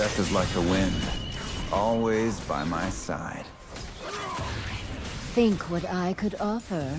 Death is like the wind, always by my side. Think what I could offer.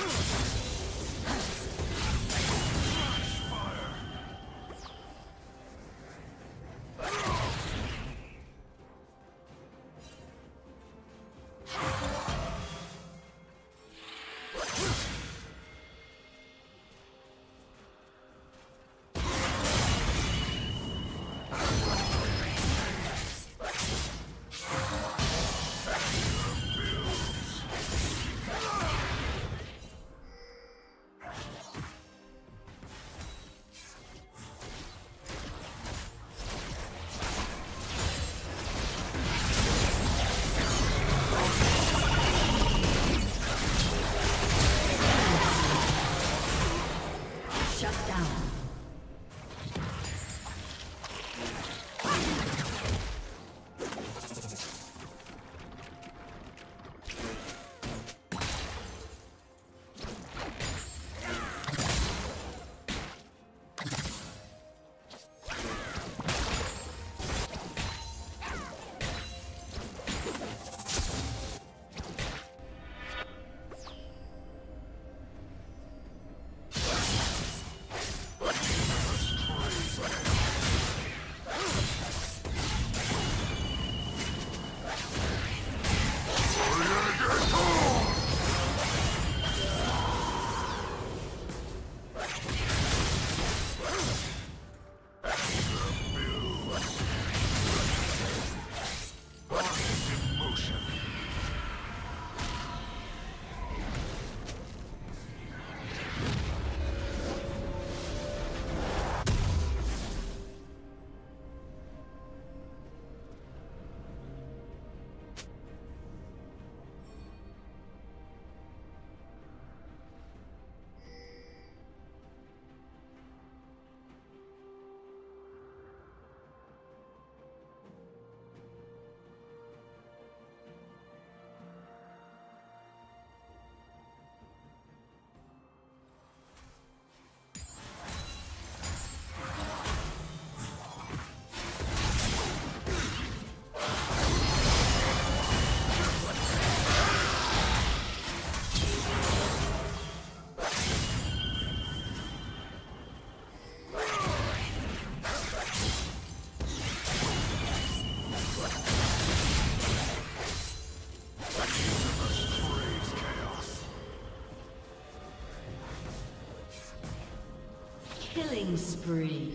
Ugh! Spree.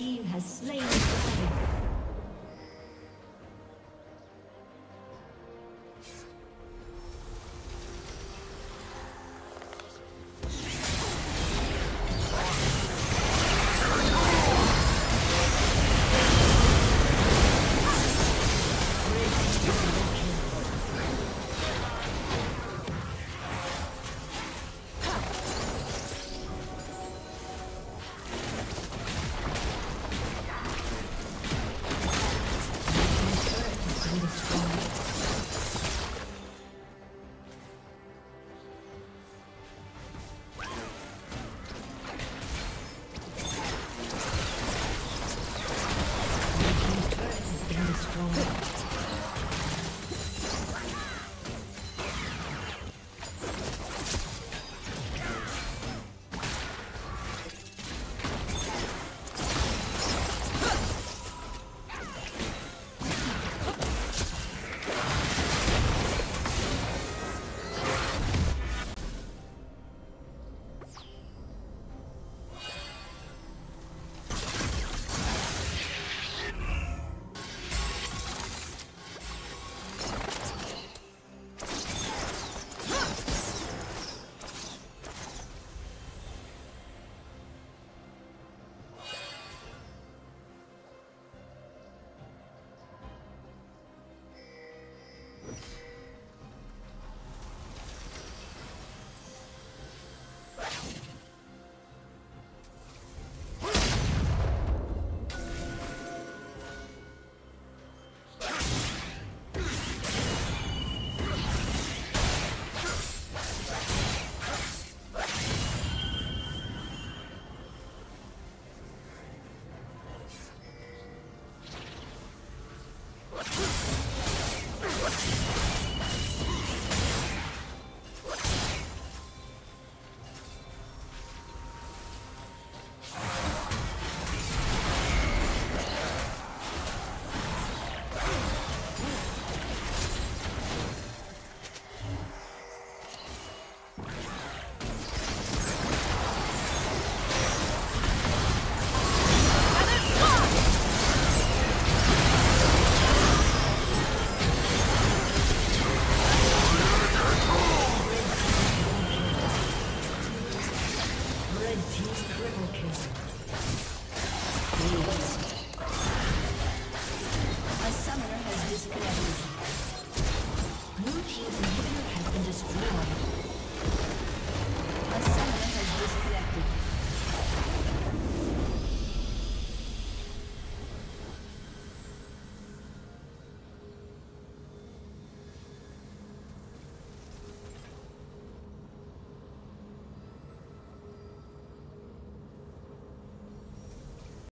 Team has slain